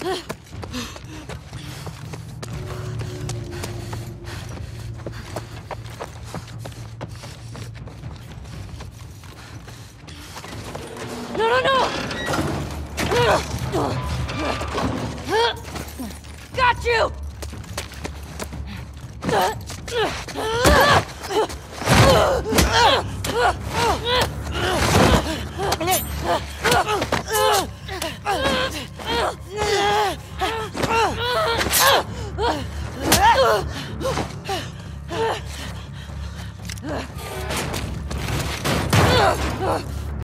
Ugh! No, no, no! Got you! Ugh!